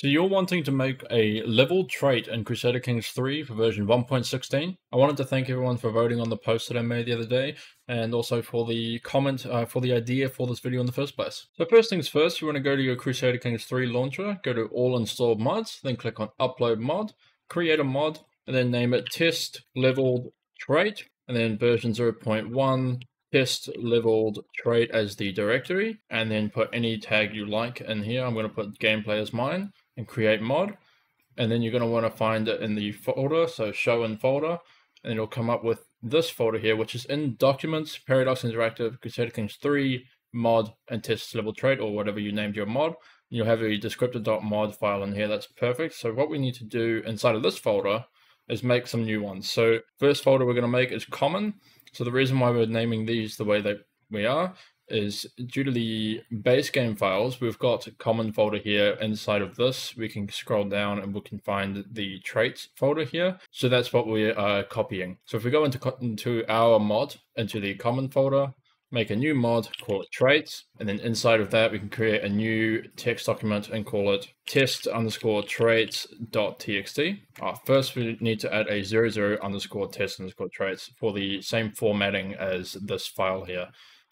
So you're wanting to make a level trait in Crusader Kings 3 for version 1.16. I wanted to thank everyone for voting on the post that I made the other day, and also for the comment uh, for the idea for this video in the first place. So first things first, you want to go to your Crusader Kings 3 launcher, go to all installed mods, then click on upload mod, create a mod, and then name it test leveled trait, and then version 0.1 test leveled trait as the directory, and then put any tag you like in here. I'm going to put gameplay as mine and create mod. And then you're going to want to find it in the folder, so show in folder, and it'll come up with this folder here, which is in Documents, Paradox Interactive, Crusader Kings 3, mod, and test level trait, or whatever you named your mod. You'll have a descriptor.mod file in here. That's perfect. So what we need to do inside of this folder is make some new ones. So first folder we're going to make is common. So the reason why we're naming these the way that we are is due to the base game files, we've got a common folder here inside of this. We can scroll down and we can find the traits folder here. So that's what we are copying. So if we go into, into our mod, into the common folder, make a new mod, call it traits, and then inside of that we can create a new text document and call it test underscore traits.txt. Uh, first we need to add a 00 underscore test underscore traits for the same formatting as this file here.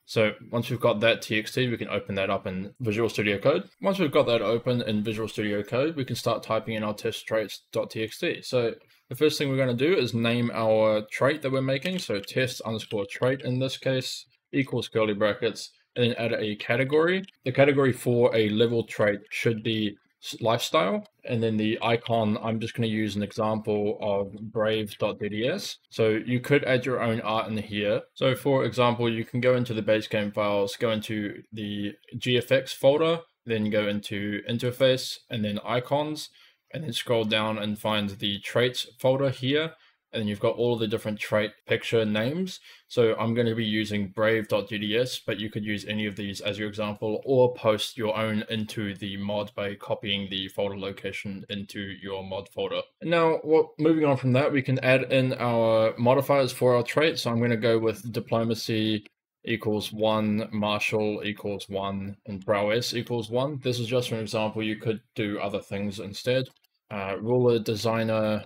So once we've got that TXT, we can open that up in Visual Studio Code. Once we've got that open in Visual Studio Code, we can start typing in our test traits.txt. So the first thing we're going to do is name our trait that we're making. So test underscore trait in this case equals curly brackets and then add a category. The category for a level trait should be lifestyle. And then the icon, I'm just going to use an example of brave.dds. So you could add your own art in here. So for example, you can go into the base game files, go into the GFX folder, then go into interface and then icons, and then scroll down and find the traits folder here and you've got all the different trait picture names. So I'm going to be using brave.dds, but you could use any of these as your example or post your own into the mod by copying the folder location into your mod folder. Now, what moving on from that, we can add in our modifiers for our trait. So I'm going to go with diplomacy equals one, martial equals one, and prowess equals one. This is just an example. You could do other things instead. Uh, ruler designer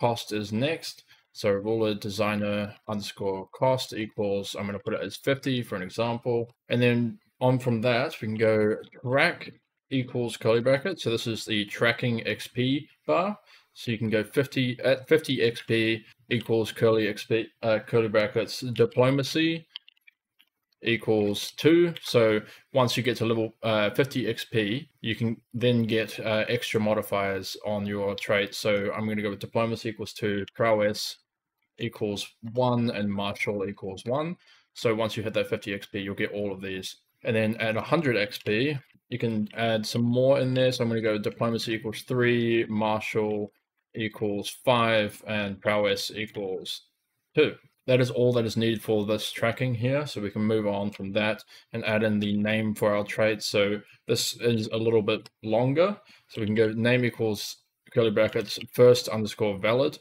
cost is next. So ruler designer underscore cost equals, I'm going to put it as 50 for an example. And then on from that, we can go track equals curly bracket. So this is the tracking XP bar. So you can go 50 at 50 XP equals curly XP, uh, curly brackets diplomacy equals 2. So once you get to level uh, 50 XP, you can then get uh, extra modifiers on your traits. So I'm going to go with diplomacy equals 2, prowess equals 1, and martial equals 1. So once you hit that 50 XP, you'll get all of these. And then at 100 XP, you can add some more in there. So I'm going to go diplomacy equals 3, martial equals 5, and prowess equals 2 that is all that is needed for this tracking here. So we can move on from that and add in the name for our trait. So this is a little bit longer. So we can go name equals curly brackets first underscore valid.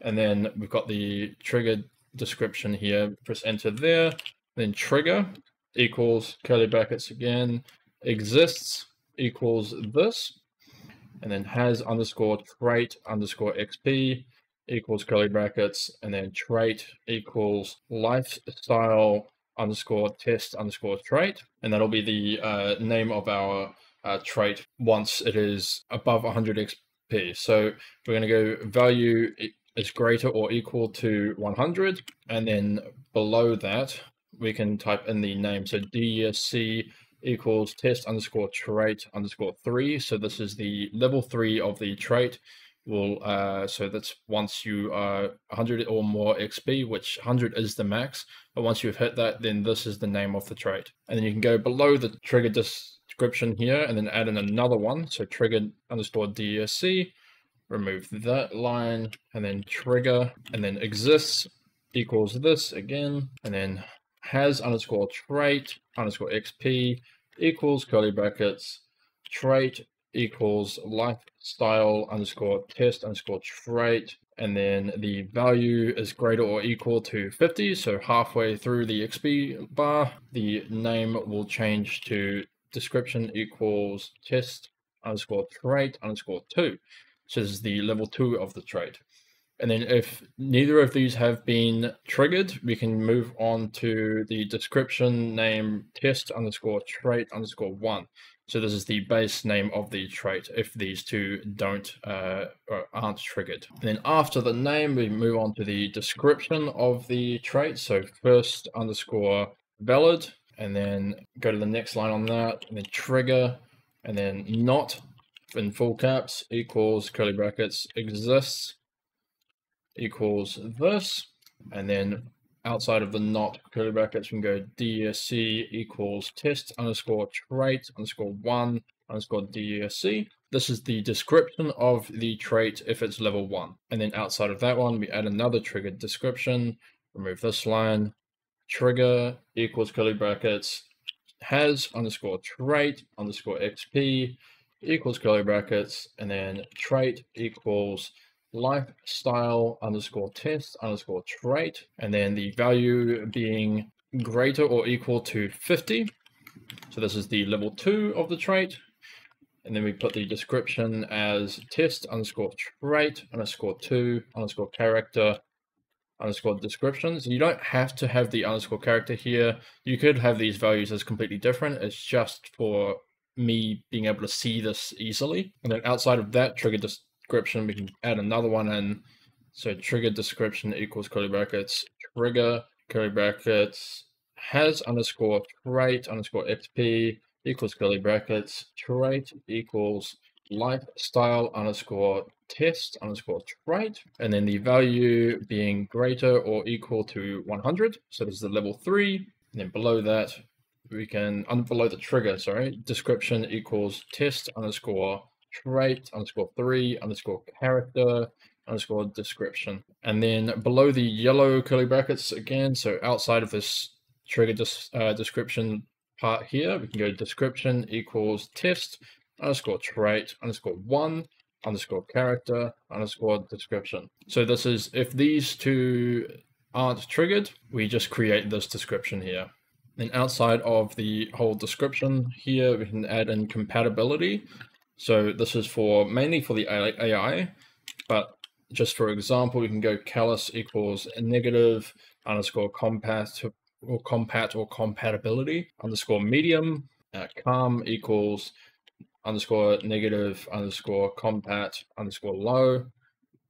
And then we've got the trigger description here. Press enter there. Then trigger equals curly brackets again. Exists equals this. And then has underscore trait underscore XP equals curly brackets, and then trait equals lifestyle underscore test underscore trait. And that'll be the uh, name of our uh, trait once it is above 100 XP. So we're going to go value is greater or equal to 100. And then below that, we can type in the name. So DSC equals test underscore trait underscore three. So this is the level three of the trait will uh, so that's once you are 100 or more XP, which 100 is the max. But once you've hit that, then this is the name of the trait, and then you can go below the trigger description here, and then add in another one. So trigger underscore DSC, remove that line, and then trigger, and then exists equals this again, and then has underscore trait underscore XP equals curly brackets trait equals lifestyle underscore test underscore trait. And then the value is greater or equal to 50. So halfway through the XP bar, the name will change to description equals test underscore trait underscore two. This is the level two of the trait. And then if neither of these have been triggered, we can move on to the description name test underscore trait underscore one. So this is the base name of the trait if these two don't uh, aren't triggered. And then after the name, we move on to the description of the trait. So first underscore valid, and then go to the next line on that, and then trigger, and then not in full caps equals curly brackets exists equals this, and then outside of the not curly brackets, we can go DESC equals test underscore trait underscore one underscore DESC. This is the description of the trait if it's level one. And then outside of that one, we add another triggered description, remove this line, trigger equals curly brackets, has underscore trait underscore XP equals curly brackets, and then trait equals lifestyle underscore test underscore trait, and then the value being greater or equal to 50. So this is the level two of the trait. And then we put the description as test underscore trait underscore two underscore character underscore descriptions. You don't have to have the underscore character here. You could have these values as completely different. It's just for me being able to see this easily. And then outside of that, trigger just description, we can add another one in. So trigger description equals curly brackets, trigger curly brackets has underscore trait underscore XP equals curly brackets, trait equals lifestyle underscore test underscore trait, and then the value being greater or equal to 100. So this is the level three. And then below that, we can, below the trigger, sorry, description equals test underscore trait underscore three underscore character underscore description. And then below the yellow curly brackets again, so outside of this trigger dis, uh, description part here, we can go description equals test underscore trait underscore one underscore character underscore description. So this is if these two aren't triggered, we just create this description here. Then outside of the whole description here, we can add in compatibility. So this is for mainly for the AI, but just for example, we can go callous equals negative underscore compat or compat or compatibility underscore medium. Uh, calm equals underscore negative underscore compat underscore low.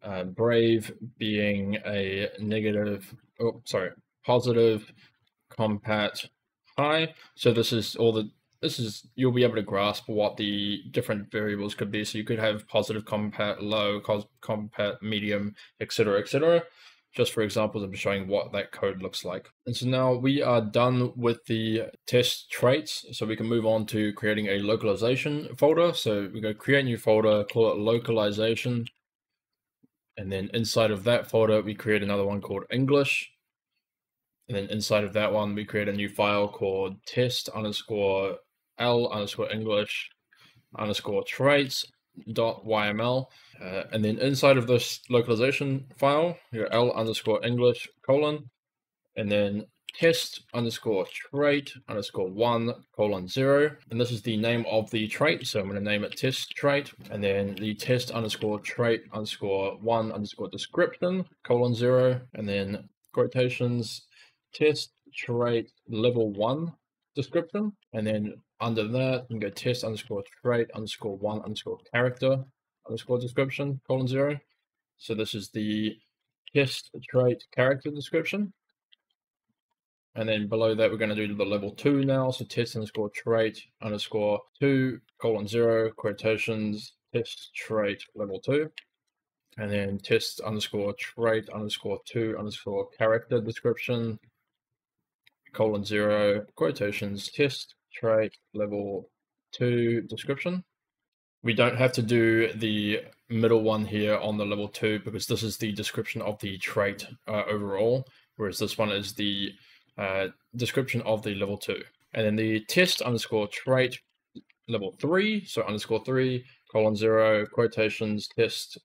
Uh, brave being a negative, oh, sorry, positive compat high. So this is all the this is you'll be able to grasp what the different variables could be. So you could have positive compat, low compat, medium, etc., etc. Just for examples, I'm showing what that code looks like. And so now we are done with the test traits. So we can move on to creating a localization folder. So we go create new folder, call it localization. And then inside of that folder, we create another one called English. And then inside of that one, we create a new file called test underscore l underscore English underscore traits dot yml. Uh, and then inside of this localization file, your l underscore English colon, and then test underscore trait underscore one colon zero. And this is the name of the trait. So I'm going to name it test trait and then the test underscore trait underscore one underscore description colon zero. And then quotations test trait level one description. And then under that, you can go test underscore trait underscore one underscore character underscore description colon zero. So this is the test trait character description. And then below that, we're going to do the level two now. So test underscore trait underscore two colon zero quotations test trait level two. And then test underscore trait underscore two underscore character description colon zero quotations test trait level two description. We don't have to do the middle one here on the level two because this is the description of the trait uh, overall, whereas this one is the uh, description of the level two. And then the test underscore trait level three, so underscore three, colon zero, quotations, test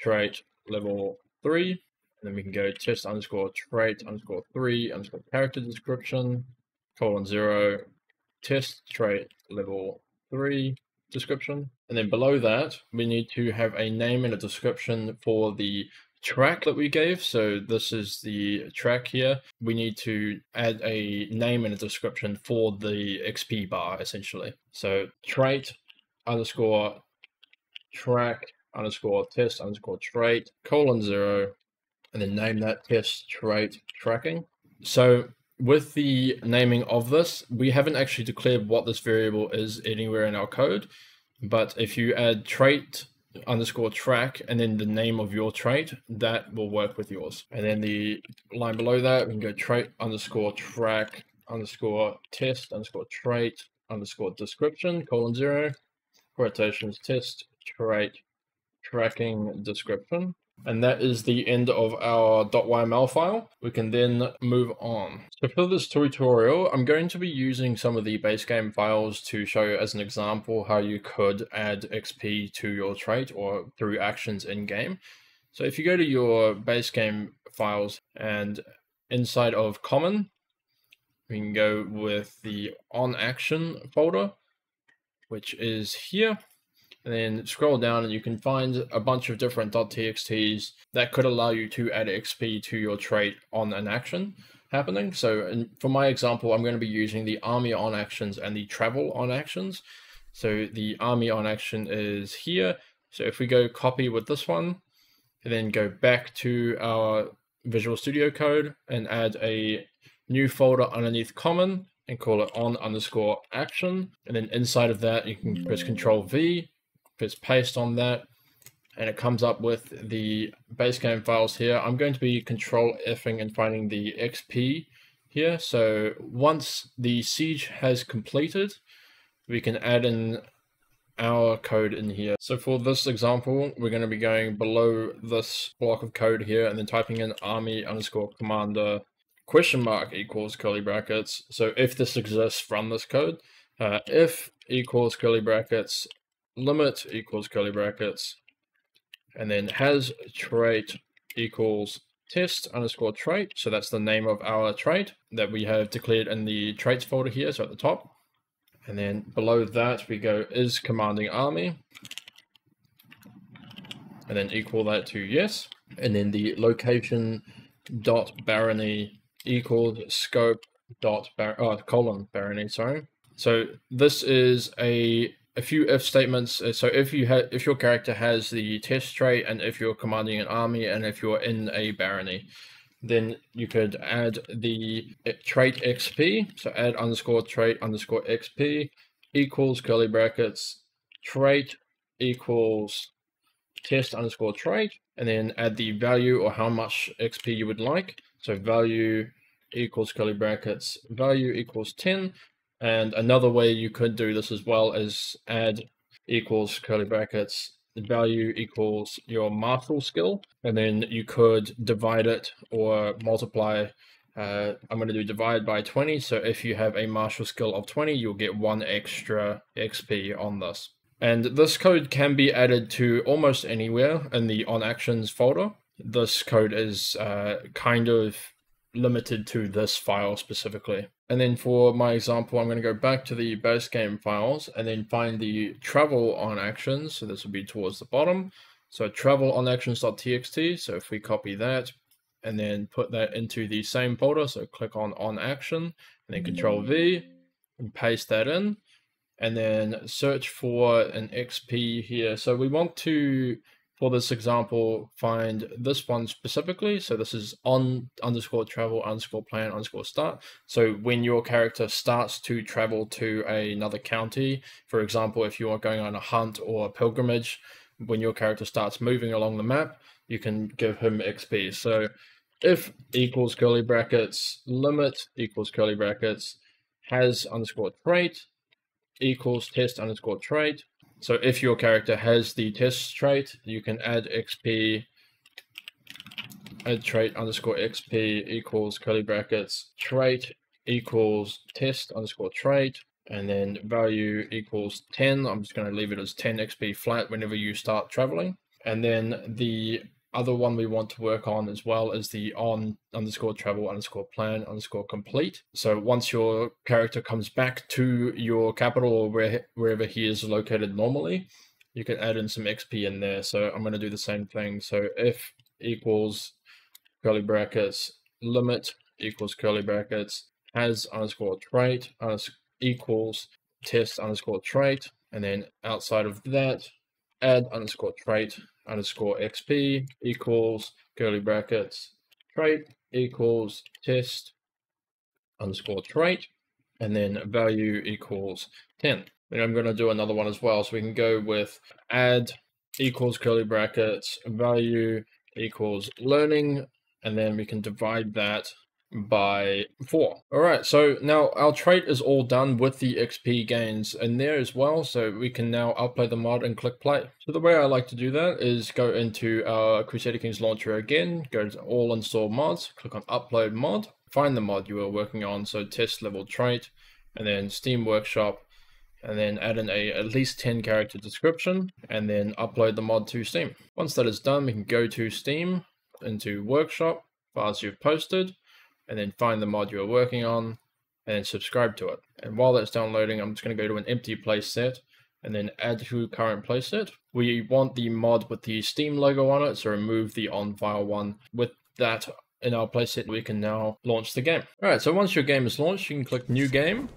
trait level three, and then we can go test underscore trait underscore three underscore character description, colon zero, test trait level three, description. And then below that, we need to have a name and a description for the track that we gave. So this is the track here. We need to add a name and a description for the XP bar essentially. So trait underscore track underscore test underscore trait colon zero and then name that test trait tracking. So with the naming of this, we haven't actually declared what this variable is anywhere in our code. But if you add trait underscore track and then the name of your trait, that will work with yours. And then the line below that, we can go trait underscore track underscore test underscore trait underscore description colon zero quotations test trait tracking description. And that is the end of our .yml file. We can then move on. So for this tutorial, I'm going to be using some of the base game files to show you as an example how you could add XP to your trait or through actions in game. So if you go to your base game files and inside of common, we can go with the on action folder, which is here and then scroll down and you can find a bunch of different .txt's that could allow you to add XP to your trait on an action happening. So for my example, I'm going to be using the army on actions and the travel on actions. So the army on action is here. So if we go copy with this one, and then go back to our Visual Studio Code and add a new folder underneath common and call it on underscore action. And then inside of that, you can press Control V press paste on that and it comes up with the base game files here. I'm going to be control Fing and finding the XP here. So once the siege has completed, we can add in our code in here. So for this example, we're going to be going below this block of code here and then typing in army underscore commander question mark equals curly brackets. So if this exists, from this code. Uh, if equals curly brackets limit equals curly brackets, and then has trait equals test underscore trait. So that's the name of our trait that we have declared in the traits folder here, so at the top. And then below that we go is commanding army. And then equal that to yes. And then the location dot barony equals scope dot bar oh, colon barony, sorry. So this is a a few if statements. Uh, so if you have, if your character has the test trait, and if you're commanding an army, and if you're in a barony, then you could add the trait XP. So add underscore trait underscore XP equals curly brackets trait equals test underscore trait, and then add the value or how much XP you would like. So value equals curly brackets value equals 10 and another way you could do this as well is add equals curly brackets value equals your martial skill. And then you could divide it or multiply uh, I'm going to do divide by 20 so if you have a martial skill of 20 you'll get one extra XP on this. And this code can be added to almost anywhere in the on actions folder. This code is uh, kind of limited to this file specifically. And then for my example, I'm going to go back to the base game files and then find the travel on actions. So this will be towards the bottom. So travel on actions.txt. So if we copy that and then put that into the same folder, so click on on action and then control V and paste that in and then search for an XP here. So we want to for this example, find this one specifically. So this is on underscore travel underscore plan underscore start. So when your character starts to travel to another county, for example, if you are going on a hunt or a pilgrimage, when your character starts moving along the map, you can give him XP. So if equals curly brackets limit equals curly brackets has underscore trait equals test underscore trait so if your character has the test trait, you can add XP, add trait underscore XP equals curly brackets, trait equals test underscore trait, and then value equals 10. I'm just going to leave it as 10 XP flat whenever you start traveling. And then the other one we want to work on as well is the on underscore travel underscore plan underscore complete. So once your character comes back to your capital or where, wherever he is located normally, you can add in some XP in there. So I'm going to do the same thing. So if equals curly brackets limit equals curly brackets has underscore trait equals test underscore trait and then outside of that add underscore trait underscore xp equals curly brackets trait equals test underscore trait and then value equals 10 and I'm going to do another one as well. So we can go with add equals curly brackets value equals learning and then we can divide that by 4. Alright, so now our trait is all done with the XP gains in there as well, so we can now upload the mod and click play. So the way I like to do that is go into our Crusader Kings launcher again, go to all install mods, click on upload mod, find the mod you are working on, so test level trait, and then Steam Workshop, and then add in a at least 10 character description, and then upload the mod to Steam. Once that is done, we can go to Steam, into Workshop, files you've posted, and then find the mod you're working on, and then subscribe to it. And while that's downloading, I'm just going to go to an empty playset, and then add to current playset. We want the mod with the Steam logo on it, so remove the on file one. With that in our playset, we can now launch the game. Alright, so once your game is launched, you can click New Game,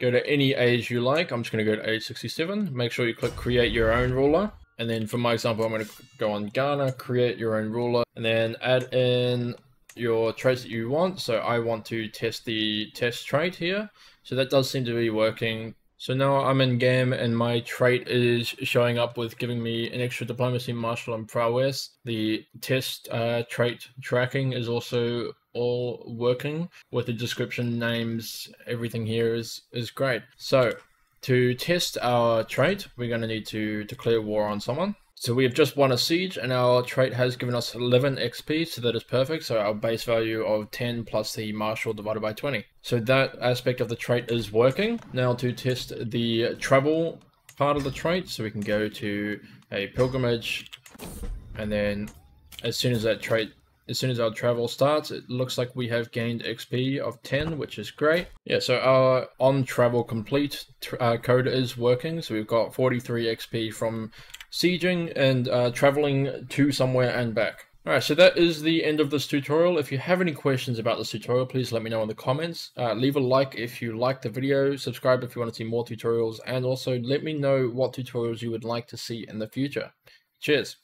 go to any age you like. I'm just going to go to age 67. Make sure you click Create Your Own Ruler. And then for my example, I'm going to go on Ghana, create your own ruler, and then add in your traits that you want. So I want to test the test trait here. So that does seem to be working. So now I'm in game and my trait is showing up with giving me an extra diplomacy, martial, and prowess. The test uh, trait tracking is also all working with the description names. Everything here is, is great. So to test our trait, we're going to need to declare war on someone. So we have just won a siege and our trait has given us 11 XP, so that is perfect. So our base value of 10 plus the martial divided by 20. So that aspect of the trait is working. Now to test the travel part of the trait, so we can go to a pilgrimage and then as soon as that trait as soon as our travel starts, it looks like we have gained XP of 10, which is great. Yeah, so our on travel complete uh, code is working. So we've got 43 XP from sieging and uh, traveling to somewhere and back. Alright, so that is the end of this tutorial. If you have any questions about this tutorial, please let me know in the comments. Uh, leave a like if you like the video, subscribe if you want to see more tutorials, and also let me know what tutorials you would like to see in the future. Cheers!